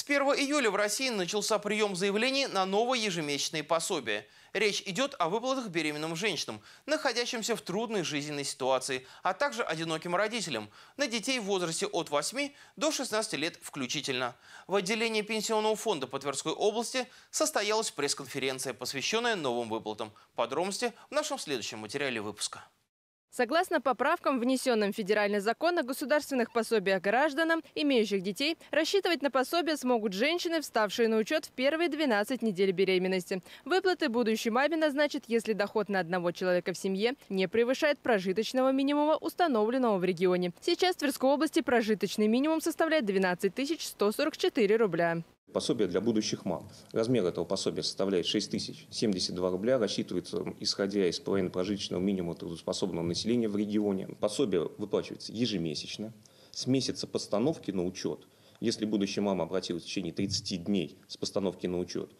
С 1 июля в России начался прием заявлений на новые ежемесячные пособия. Речь идет о выплатах беременным женщинам, находящимся в трудной жизненной ситуации, а также одиноким родителям, на детей в возрасте от 8 до 16 лет включительно. В отделении Пенсионного фонда по Тверской области состоялась пресс-конференция, посвященная новым выплатам. Подробности в нашем следующем материале выпуска. Согласно поправкам, внесенным в федеральный закон о государственных пособиях гражданам, имеющих детей, рассчитывать на пособие смогут женщины, вставшие на учет в первые 12 недель беременности. Выплаты будущей маме назначат, если доход на одного человека в семье не превышает прожиточного минимума, установленного в регионе. Сейчас в Тверской области прожиточный минимум составляет 12 144 рубля. Пособие для будущих мам. Размер этого пособия составляет 6072 рубля, рассчитывается исходя из половины прожиточного минимума трудоспособного населения в регионе. Пособие выплачивается ежемесячно, с месяца постановки на учет. Если будущая мама обратилась в течение 30 дней с постановки на учет,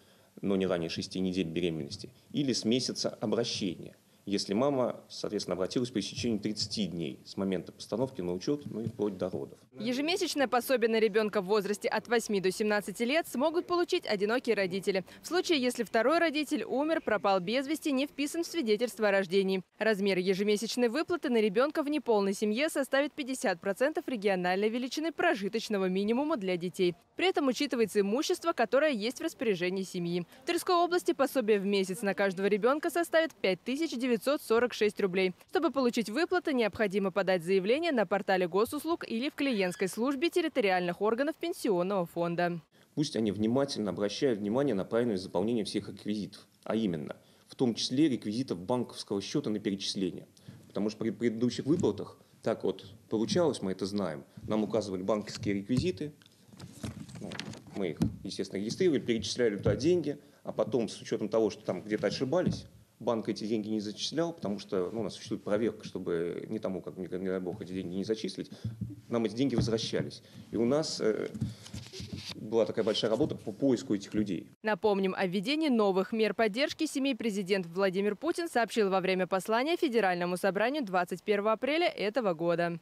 но не ранее 6 недель беременности, или с месяца обращения – если мама, соответственно, обратилась по истечении 30 дней с момента постановки на учет, ну и вплоть до родов. Ежемесячное пособие на ребенка в возрасте от 8 до 17 лет смогут получить одинокие родители. В случае, если второй родитель умер, пропал без вести, не вписан в свидетельство о рождении. Размер ежемесячной выплаты на ребенка в неполной семье составит 50% региональной величины прожиточного минимума для детей. При этом учитывается имущество, которое есть в распоряжении семьи. В Тверской области пособие в месяц на каждого ребенка составит 5900 946 рублей. Чтобы получить выплаты, необходимо подать заявление на портале госуслуг или в клиентской службе территориальных органов пенсионного фонда. Пусть они внимательно обращают внимание на правильность заполнения всех реквизитов, а именно, в том числе реквизитов банковского счета на перечисление. Потому что при предыдущих выплатах так вот получалось, мы это знаем. Нам указывали банковские реквизиты, ну, мы их, естественно, регистрировали, перечисляли туда деньги, а потом, с учетом того, что там где-то ошибались, банк эти деньги не зачислял, потому что ну, у нас существует проверка, чтобы не тому, как, не, дай бог, эти деньги не зачислить, нам эти деньги возвращались. И у нас э, была такая большая работа по поиску этих людей. Напомним, о введении новых мер поддержки семей президент Владимир Путин сообщил во время послания Федеральному собранию 21 апреля этого года.